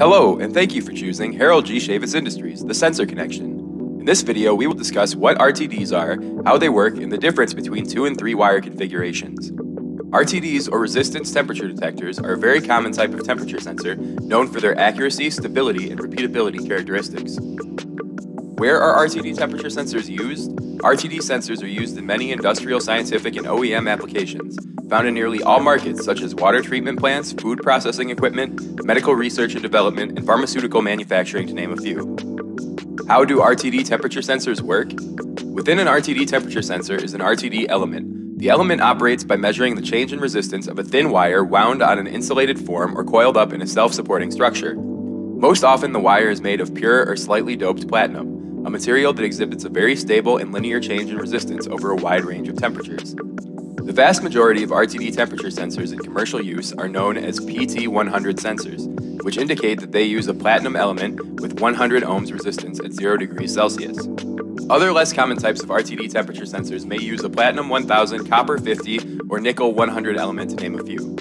Hello, and thank you for choosing Harold G. Schaevitz Industries, the sensor connection. In this video, we will discuss what RTDs are, how they work, and the difference between two and three wire configurations. RTDs, or resistance temperature detectors, are a very common type of temperature sensor known for their accuracy, stability, and repeatability characteristics. Where are RTD temperature sensors used? RTD sensors are used in many industrial, scientific, and OEM applications, found in nearly all markets such as water treatment plants, food processing equipment, medical research and development, and pharmaceutical manufacturing, to name a few. How do RTD temperature sensors work? Within an RTD temperature sensor is an RTD element. The element operates by measuring the change in resistance of a thin wire wound on an insulated form or coiled up in a self supporting structure. Most often, the wire is made of pure or slightly doped platinum a material that exhibits a very stable and linear change in resistance over a wide range of temperatures. The vast majority of RTD temperature sensors in commercial use are known as PT100 sensors, which indicate that they use a platinum element with 100 ohms resistance at 0 degrees Celsius. Other less common types of RTD temperature sensors may use a platinum 1000, copper 50, or nickel 100 element to name a few.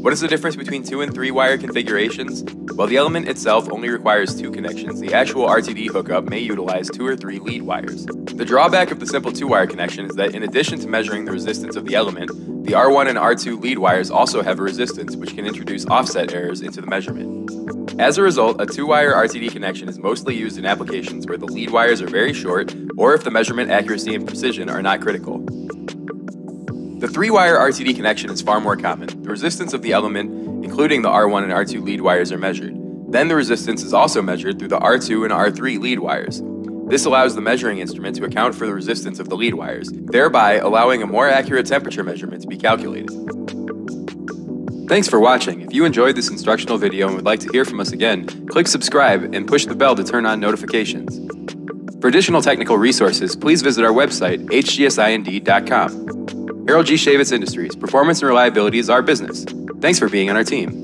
What is the difference between two and three wire configurations? While the element itself only requires two connections, the actual RTD hookup may utilize two or three lead wires. The drawback of the simple two wire connection is that in addition to measuring the resistance of the element, the R1 and R2 lead wires also have a resistance which can introduce offset errors into the measurement. As a result, a two wire RTD connection is mostly used in applications where the lead wires are very short or if the measurement accuracy and precision are not critical. The three wire RTD connection is far more common. The resistance of the element, including the R1 and R2 lead wires, are measured. Then the resistance is also measured through the R2 and R3 lead wires. This allows the measuring instrument to account for the resistance of the lead wires, thereby allowing a more accurate temperature measurement to be calculated. Thanks for watching. If you enjoyed this instructional video and would like to hear from us again, click subscribe and push the bell to turn on notifications. For additional technical resources, please visit our website, hgsind.com. Harold G. Schaevitz Industries. Performance and reliability is our business. Thanks for being on our team.